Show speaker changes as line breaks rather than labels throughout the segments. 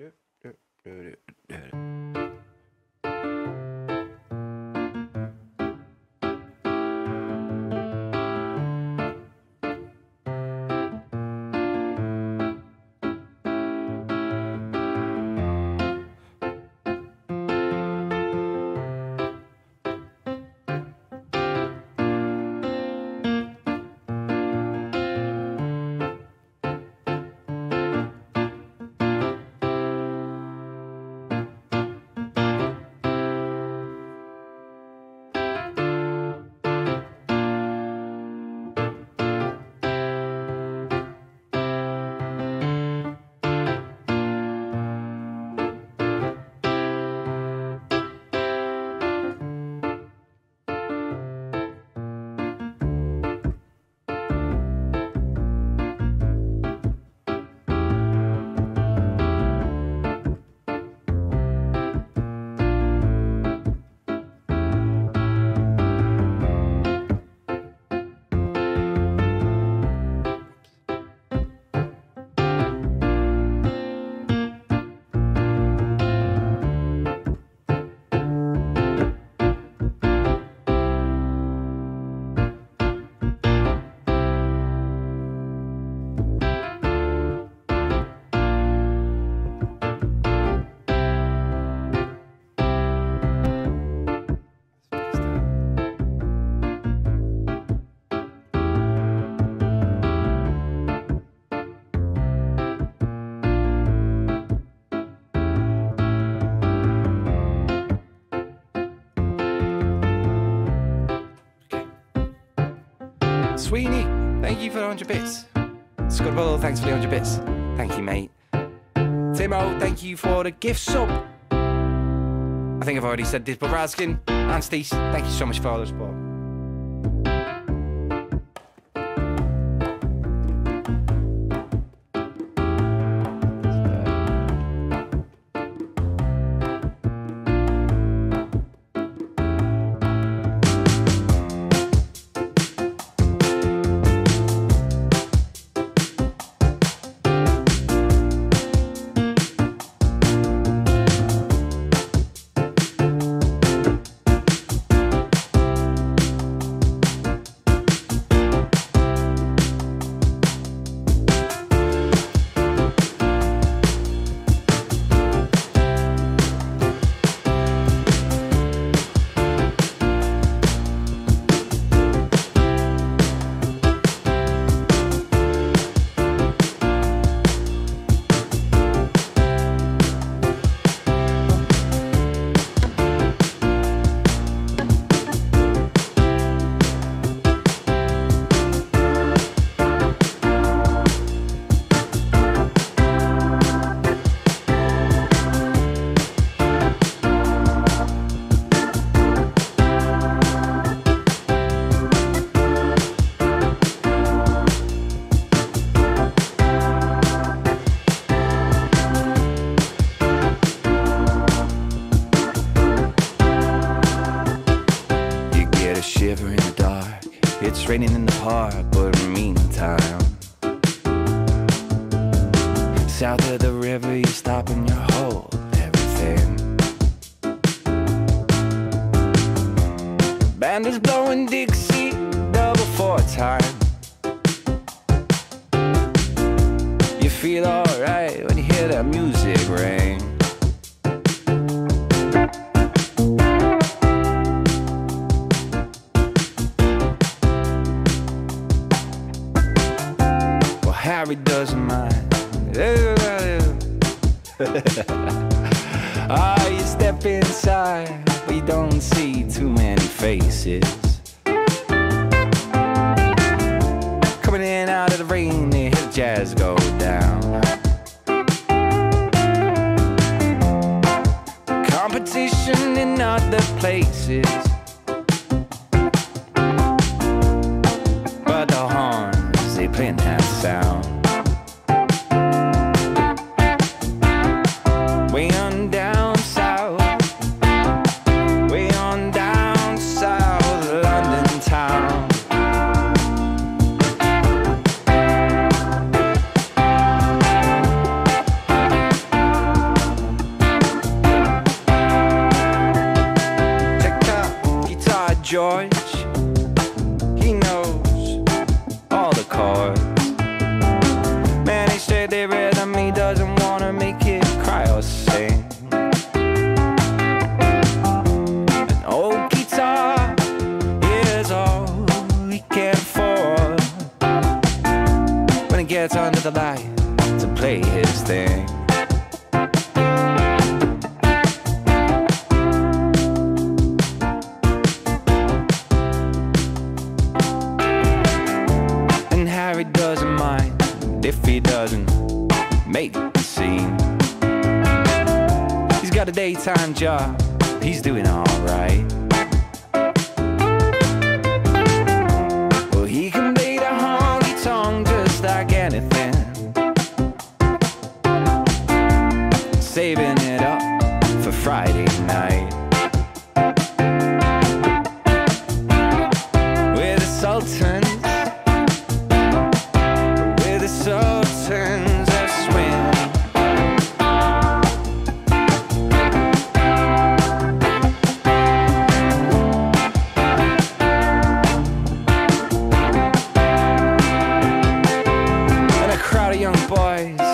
do, do, do, do, do. Sweeney, thank you for the 100 bits. Scudbull, thanks for the 100 bits. Thank you, mate. Timo, thank you for the gift sub. I think I've already said this, but Raskin and Steve, thank you so much for all the support. In the park, but meantime. South of the river, you stop and you hold everything. Band is blowing Dixie, double four time. You feel alright when you hear that music ring. mind. Ah, you step inside, but you don't see too many faces. Coming in out of the rain, they hear the jazz go down. Competition in other places. But the horns, they playing that sound. he doesn't make the scene. He's got a daytime job, he's doing alright. Young boys,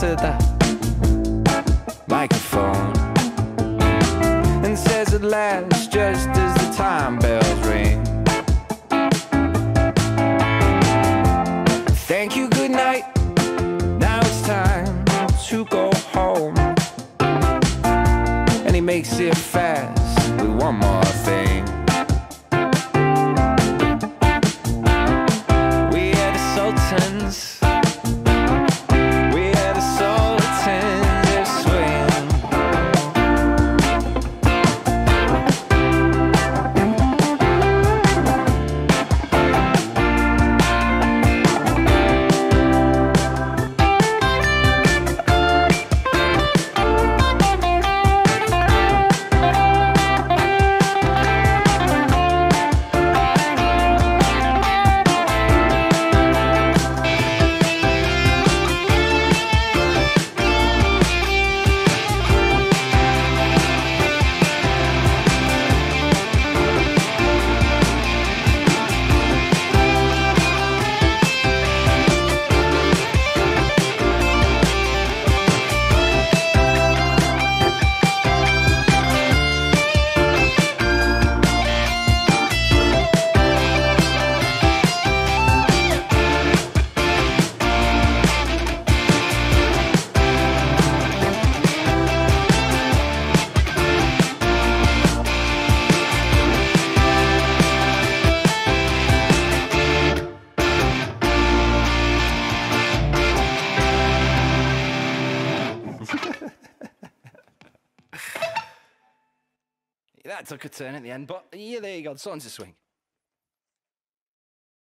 to the microphone and says at last, just as the time bells ring. Thank you, good night. Now it's time to go home. And he makes it fast with one more That took a turn at the end, but yeah, there you go. The of Swing.